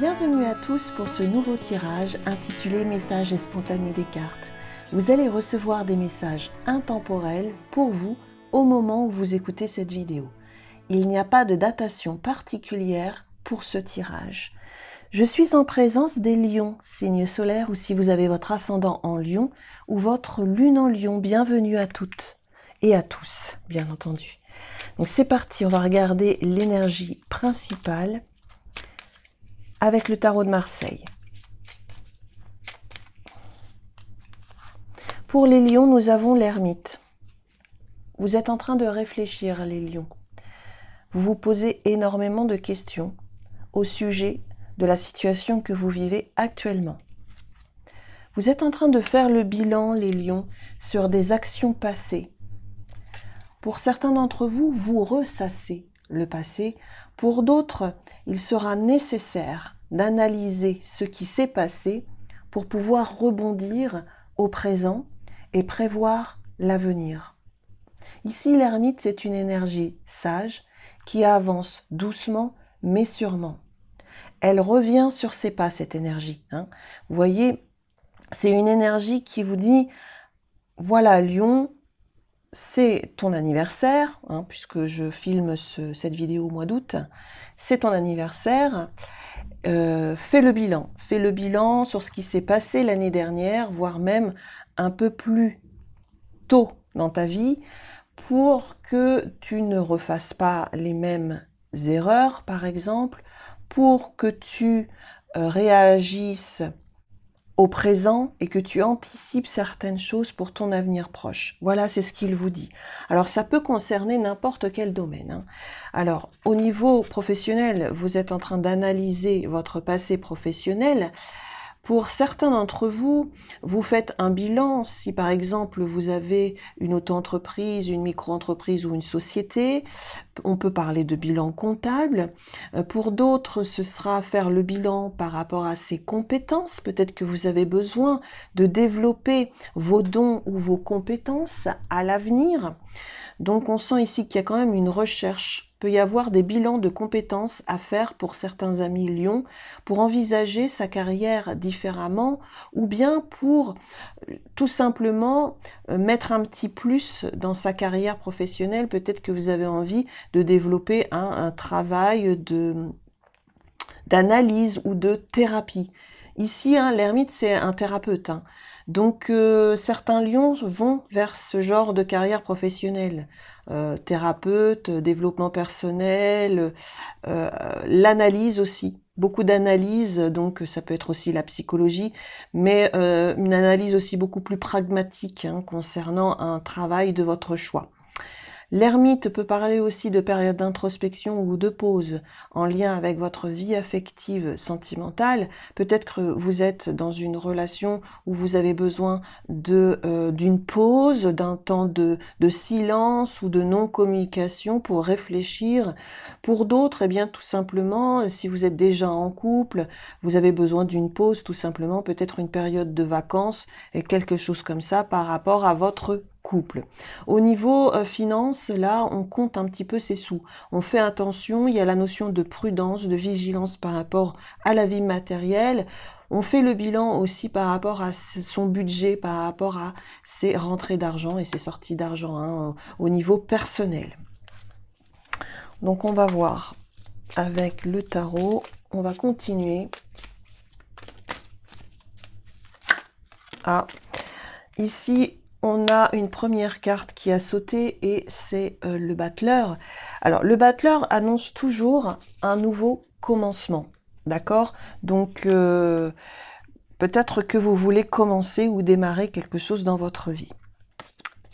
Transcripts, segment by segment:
Bienvenue à tous pour ce nouveau tirage intitulé Messages et spontanés des cartes. Vous allez recevoir des messages intemporels pour vous au moment où vous écoutez cette vidéo. Il n'y a pas de datation particulière pour ce tirage. Je suis en présence des lions, signe solaire, ou si vous avez votre ascendant en lion ou votre lune en lion, bienvenue à toutes et à tous, bien entendu. Donc c'est parti, on va regarder l'énergie principale avec le tarot de Marseille. Pour les lions, nous avons l'ermite. Vous êtes en train de réfléchir, les lions. Vous vous posez énormément de questions au sujet de la situation que vous vivez actuellement. Vous êtes en train de faire le bilan, les lions, sur des actions passées. Pour certains d'entre vous, vous ressassez le passé. Pour d'autres, il sera nécessaire d'analyser ce qui s'est passé pour pouvoir rebondir au présent et prévoir l'avenir. Ici, l'ermite, c'est une énergie sage qui avance doucement mais sûrement. Elle revient sur ses pas, cette énergie. Hein. Vous voyez, c'est une énergie qui vous dit, voilà, Lion, c'est ton anniversaire, hein, puisque je filme cette vidéo au mois d'août, c'est ton anniversaire. Euh, fais le bilan. Fais le bilan sur ce qui s'est passé l'année dernière, voire même un peu plus tôt dans ta vie, pour que tu ne refasses pas les mêmes erreurs, par exemple, pour que tu euh, réagisses au présent et que tu anticipes certaines choses pour ton avenir proche. Voilà, c'est ce qu'il vous dit. Alors ça peut concerner n'importe quel domaine. Hein. Alors au niveau professionnel, vous êtes en train d'analyser votre passé professionnel. Pour certains d'entre vous, vous faites un bilan. Si par exemple vous avez une auto-entreprise, une micro-entreprise ou une société, on peut parler de bilan comptable. Euh, pour d'autres, ce sera faire le bilan par rapport à ses compétences. Peut-être que vous avez besoin de développer vos dons ou vos compétences à l'avenir. Donc on sent ici qu'il y a quand même une recherche peut y avoir des bilans de compétences à faire pour certains amis Lyon, pour envisager sa carrière différemment, ou bien pour euh, tout simplement euh, mettre un petit plus dans sa carrière professionnelle. Peut-être que vous avez envie de développer un, travail d'analyse ou de thérapie. Ici, hein, l'ermite, c'est un thérapeute. Hein. Donc, euh, certains lions vont vers ce genre de carrière professionnelle. Euh, thérapeute, développement personnel, euh, l'analyse aussi. Beaucoup d'analyse, donc ça peut être aussi la psychologie, mais euh, une analyse aussi beaucoup plus pragmatique hein, concernant un travail de votre choix. L'ermite peut parler aussi de période d'introspection ou de pause en lien avec votre vie affective sentimentale. Peut-être que vous êtes dans une relation où vous avez besoin euh, d'une pause, d'un temps de, de silence ou de non-communication pour réfléchir. Pour d'autres, eh bien tout simplement, si vous êtes déjà en couple, vous avez besoin d'une pause, tout simplement, peut-être une période de vacances et quelque chose comme ça par rapport à votre couple. Au niveau euh, finance, là, on compte un petit peu ses sous. On fait attention, il y a la notion de prudence, de vigilance par rapport à la vie matérielle. On fait le bilan aussi par rapport à son budget, par rapport à ses rentrées d'argent et ses sorties d'argent hein, au niveau personnel. Donc on va voir avec le tarot. On va continuer. Ah, ici on a une première carte qui a sauté et c'est euh, le battleur. Alors le battleur annonce toujours un nouveau commencement, d'accord? Donc euh, peut-être que vous voulez commencer ou démarrer quelque chose dans votre vie.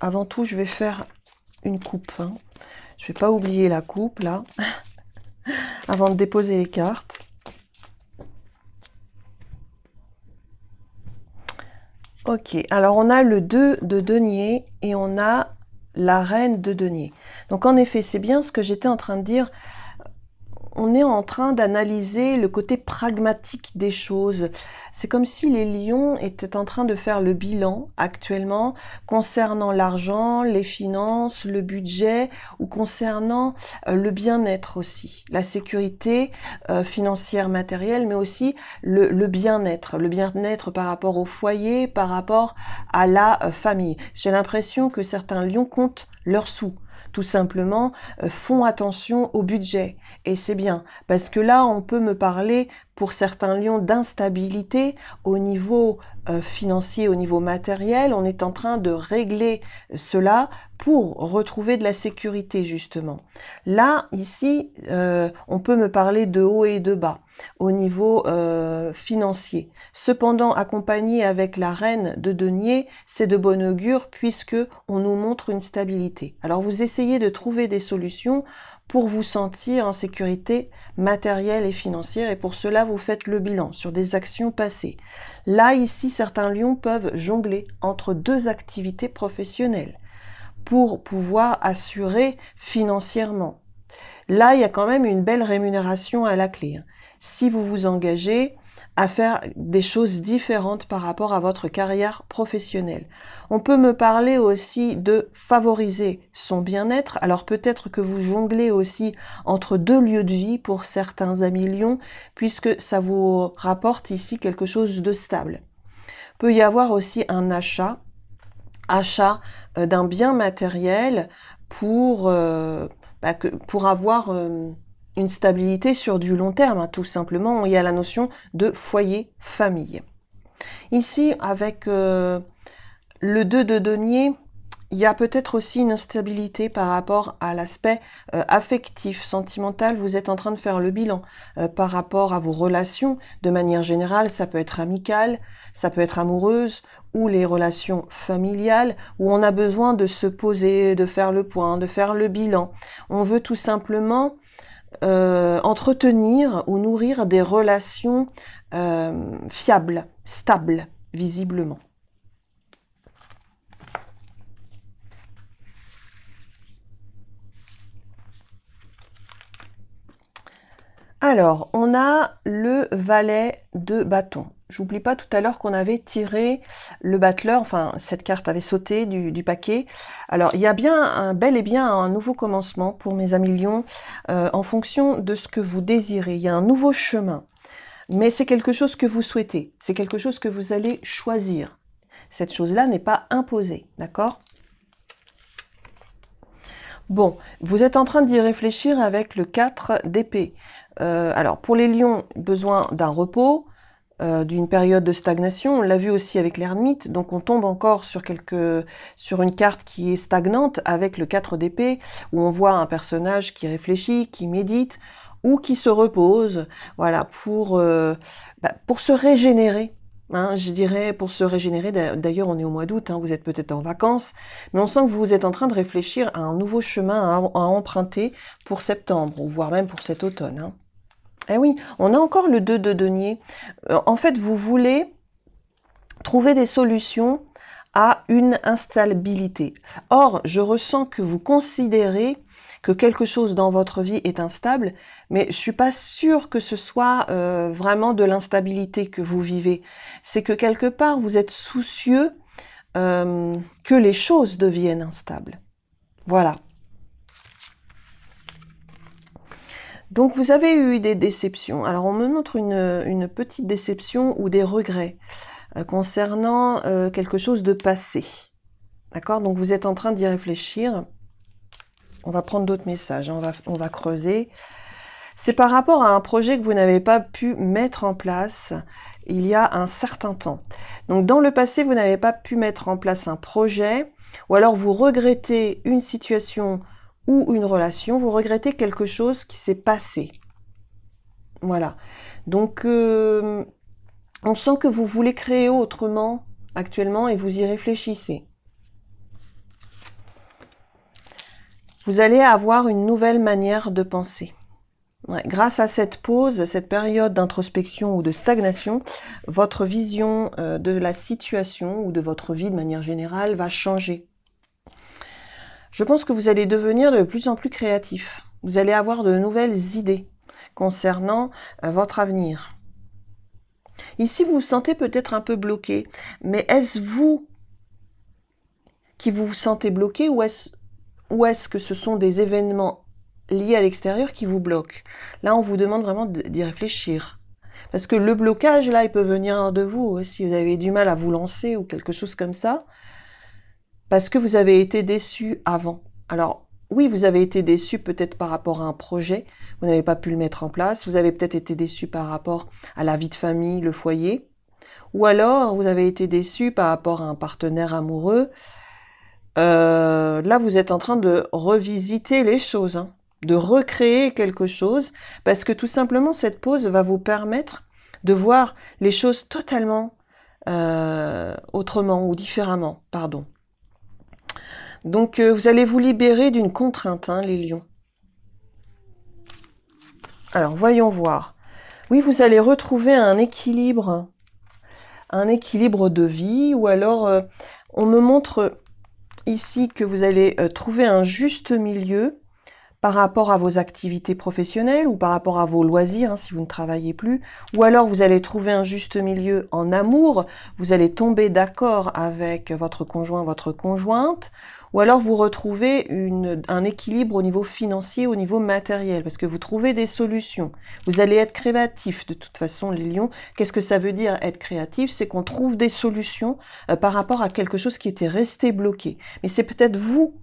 Avant tout, je vais faire une coupe. Hein. Je vais pas oublier la coupe là, avant de déposer les cartes. Ok, alors on a le 2 de denier et on a la reine de denier. Donc en effet, c'est bien ce que j'étais en train de dire. On est en train d'analyser le côté pragmatique des choses. C'est comme si les lions étaient en train de faire le bilan actuellement concernant l'argent, les finances, le budget ou concernant euh, le bien-être aussi, la sécurité euh, financière matérielle, mais aussi le, bien-être, le bien-être par rapport au foyer, par rapport à la euh, famille. J'ai l'impression que certains lions comptent leurs sous tout simplement, euh, font attention au budget. Et c'est bien, parce que là, on peut me parler pour certains lions d'instabilité au niveau euh, financier, au niveau matériel. On est en train de régler cela pour retrouver de la sécurité, justement. Là, ici, euh, on peut me parler de haut et de bas au niveau euh, financier. Cependant, accompagné avec la reine de denier, c'est de bon augure puisque on nous montre une stabilité. Alors vous essayez de trouver des solutions pour vous sentir en sécurité matérielle et financière et pour cela vous faites le bilan sur des actions passées. Là ici certains lions peuvent jongler entre deux activités professionnelles pour pouvoir assurer financièrement. Là il y a quand même une belle rémunération à la clé. Hein. Si vous vous engagez à faire des choses différentes par rapport à votre carrière professionnelle. On peut me parler aussi de favoriser son bien-être. Alors peut-être que vous jonglez aussi entre deux lieux de vie pour certains amis lions, puisque ça vous rapporte ici quelque chose de stable. Peut y avoir aussi un achat, achat euh, d'un bien matériel pour, euh, bah, pour avoir euh, une stabilité sur du long terme, hein, tout simplement. Il y a la notion de foyer-famille. Ici, avec le 2 de denier, il y a peut-être aussi une instabilité par rapport à l'aspect euh, affectif, sentimental. Vous êtes en train de faire le bilan euh, par rapport à vos relations. De manière générale, ça peut être amical, ça peut être amoureuse ou les relations familiales où on a besoin de se poser, de faire le point, de faire le bilan. On veut tout simplement euh, entretenir ou nourrir des relations fiables, stables, visiblement. Alors, on a le valet de bâton. J'oublie pas tout à l'heure qu'on avait tiré le battleur, enfin cette carte avait sauté du, paquet. Alors il y a bien un bel et bien un nouveau commencement pour mes amis lions euh, en fonction de ce que vous désirez. Il y a un nouveau chemin, mais c'est quelque chose que vous souhaitez, c'est quelque chose que vous allez choisir. Cette chose-là n'est pas imposée, d'accord? Bon, vous êtes en train d'y réfléchir avec le 4 d'épée. Euh, alors pour les lions, besoin d'un repos, euh, d'une période de stagnation. On l'a vu aussi avec l'ermite, donc on tombe encore sur quelque, sur une carte qui est stagnante avec le 4 d'épée, où on voit un personnage qui réfléchit, qui médite ou qui se repose, voilà, pour euh, bah, pour se régénérer. Hein, je dirais pour se régénérer, d'ailleurs on est au mois d'août, hein, vous êtes peut-être en vacances, mais on sent que vous êtes en train de réfléchir à un nouveau chemin à, à emprunter pour septembre, ou voire même pour cet automne. Hein. Eh oui, on a encore le 2 de denier. Euh, en fait, vous voulez trouver des solutions à une instabilité. Or, je ressens que vous considérez que quelque chose dans votre vie est instable, mais je suis pas sûre que ce soit euh, vraiment de l'instabilité que vous vivez. C'est que quelque part vous êtes soucieux euh, que les choses deviennent instables. Voilà. Donc vous avez eu des déceptions. Alors on me montre une, petite déception ou des regrets euh, concernant euh, quelque chose de passé. D'accord? Donc vous êtes en train d'y réfléchir. On va prendre d'autres messages, hein. on, va, on va creuser. C'est par rapport à un projet que vous n'avez pas pu mettre en place il y a un certain temps. Donc dans le passé, vous n'avez pas pu mettre en place un projet ou alors vous regrettez une situation ou une relation, vous regrettez quelque chose qui s'est passé. Voilà. Donc, euh, on sent que vous voulez créer autrement actuellement et vous y réfléchissez. Vous allez avoir une nouvelle manière de penser. grâce à cette pause, cette période d'introspection ou de stagnation, votre vision euh, de la situation ou de votre vie de manière générale va changer. Je pense que vous allez devenir de plus en plus créatif. Vous allez avoir de nouvelles idées concernant euh, votre avenir. Ici, vous vous sentez peut-être un peu bloqué, mais est-ce vous qui vous, sentez bloqué ou est-ce que ce sont des événements liés à l'extérieur qui vous bloquent? Là, on vous demande vraiment d'y réfléchir. Parce que le blocage, là, il peut venir de vous. Si vous avez du mal à vous lancer ou quelque chose comme ça, parce que vous avez été déçu avant. Alors, oui, vous avez été déçu peut-être par rapport à un projet, vous n'avez pas pu le mettre en place, vous avez peut-être été déçu par rapport à la vie de famille, le foyer, ou alors vous avez été déçu par rapport à un partenaire amoureux. Euh, là, vous êtes en train de revisiter les choses, hein, de recréer quelque chose, parce que tout simplement, cette pause va vous permettre de voir les choses totalement euh, autrement ou différemment, pardon. Donc euh, vous allez vous libérer d'une contrainte, hein, les lions. Alors voyons voir. Oui, vous allez retrouver un équilibre, un équilibre de vie, ou alors euh, on me montre ici que vous allez euh, trouver un juste milieu par rapport à vos activités professionnelles ou par rapport à vos loisirs hein, si vous ne travaillez plus, ou alors vous allez trouver un juste milieu en amour, vous allez tomber d'accord avec votre conjoint, votre conjointe, ou alors vous retrouvez un équilibre au niveau financier, au niveau matériel, parce que vous trouvez des solutions. Vous allez être créatif de toute façon, les lions. Qu'est-ce que ça veut dire être créatif? C'est qu'on trouve des solutions euh, par rapport à quelque chose qui était resté bloqué. Mais c'est peut-être vous,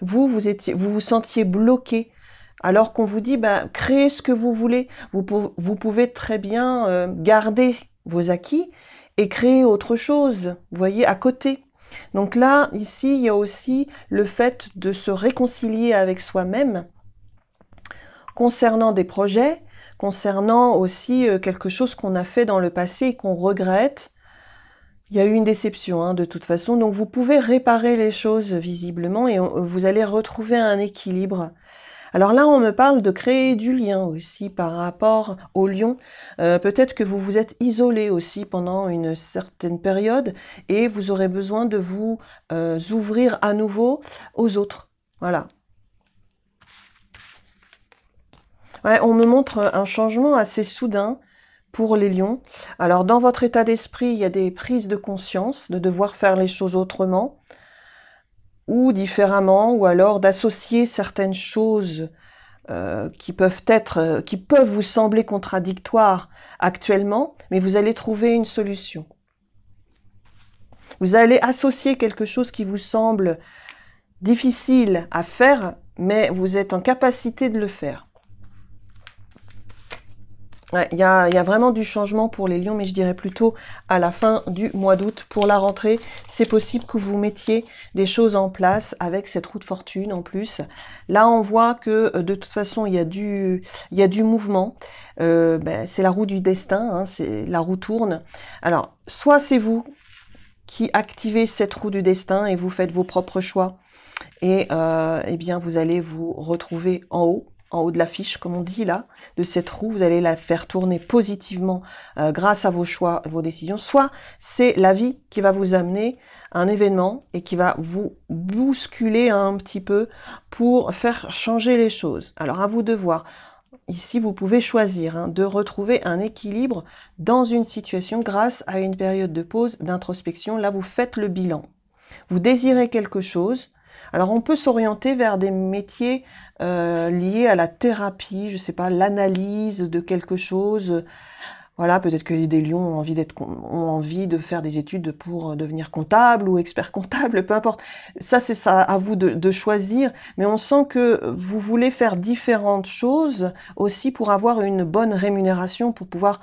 vous, vous vous sentiez bloqué alors qu'on vous dit, bah, créez ce que vous voulez. Vous, vous pouvez très bien euh, garder vos acquis et créer autre chose, vous voyez, à côté. Donc là, ici, il y a aussi le fait de se réconcilier avec soi-même concernant des projets, concernant aussi euh, quelque chose qu'on a fait dans le passé et qu'on regrette. Il y a eu une déception hein, de toute façon, donc vous pouvez réparer les choses visiblement et vous allez retrouver un équilibre alors là, on me parle de créer du lien aussi par rapport au lion. Euh, peut-être que vous vous êtes isolé aussi pendant une certaine période et vous aurez besoin de vous euh, ouvrir à nouveau aux autres. Voilà. on me montre un changement assez soudain pour les lions. Alors dans votre état d'esprit, il y a des prises de conscience de devoir faire les choses autrement ou différemment, ou alors d'associer certaines choses euh, qui peuvent être, euh, qui peuvent vous sembler contradictoires actuellement, mais vous allez trouver une solution. Vous allez associer quelque chose qui vous semble difficile à faire, mais vous êtes en capacité de le faire. Il y, a, vraiment du changement pour les lions, mais je dirais plutôt à la fin du mois d'août. Pour la rentrée, c'est possible que vous mettiez des choses en place avec cette roue de fortune en plus. Là, on voit que euh, de toute façon, il y a du, mouvement. Euh, ben, c'est la roue du destin, hein, c'est la roue tourne. Alors, soit c'est vous qui activez cette roue du destin et vous faites vos propres choix, et euh, eh bien, vous allez vous retrouver en haut en haut de l'affiche, comme on dit là, de cette roue, vous allez la faire tourner positivement euh, grâce à vos choix, vos décisions. Soit c'est la vie qui va vous amener un événement et qui va vous bousculer un petit peu pour faire changer les choses. Alors à vous de voir. Ici, vous pouvez choisir hein, de retrouver un équilibre dans une situation grâce à une période de pause, d'introspection. Là, vous faites le bilan. Vous désirez quelque chose, alors on peut s'orienter vers des métiers euh, liés à la thérapie, je sais pas, l'analyse de quelque chose. Voilà, peut-être que des lions ont envie d'être ont de faire des études pour devenir comptable ou expert comptable, peu importe. Ça c'est ça à vous de, choisir, mais on sent que vous voulez faire différentes choses aussi pour avoir une bonne rémunération, pour pouvoir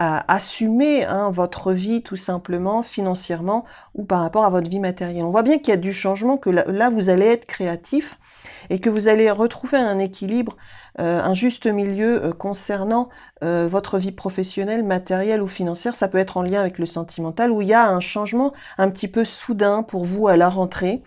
assumer hein, votre vie tout simplement financièrement ou par rapport à votre vie matérielle. On voit bien qu'il y a du changement, que là, vous allez être créatif et que vous allez retrouver un équilibre, euh, un juste milieu euh, concernant euh, votre vie professionnelle, matérielle ou financière. Ça peut être en lien avec le sentimental où il y a un changement un petit peu soudain pour vous à la rentrée.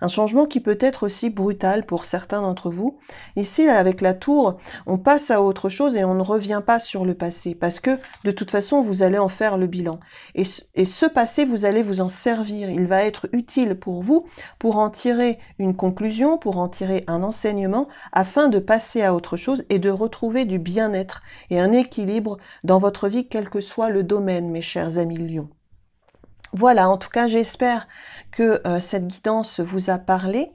Un changement qui peut être aussi brutal pour certains d'entre vous. Ici, avec la tour, on passe à autre chose et on ne revient pas sur le passé parce que de toute façon, vous allez en faire le bilan. Et, ce passé, vous allez vous en servir. Il va être utile pour vous pour en tirer une conclusion, pour en tirer un enseignement afin de passer à autre chose et de retrouver du bien-être et un équilibre dans votre vie, quel que soit le domaine, mes chers amis lions. Voilà, en tout cas, j'espère que euh, cette guidance vous a parlé.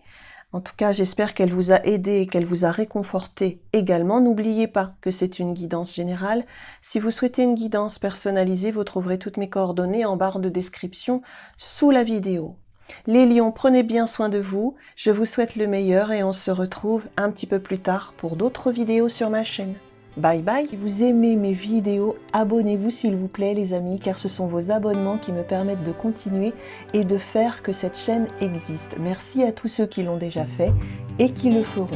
En tout cas, j'espère qu'elle vous a aidé qu'elle vous a réconforté également. N'oubliez pas que c'est une guidance générale. Si vous souhaitez une guidance personnalisée, vous trouverez toutes mes coordonnées en barre de description sous la vidéo. Les lions, prenez bien soin de vous. Je vous souhaite le meilleur et on se retrouve un petit peu plus tard pour d'autres vidéos sur ma chaîne. Bye bye. Si vous aimez mes vidéos, abonnez-vous s'il vous plaît les amis, car ce sont vos abonnements qui me permettent de continuer et de faire que cette chaîne existe. Merci à tous ceux qui l'ont déjà fait et qui le feront.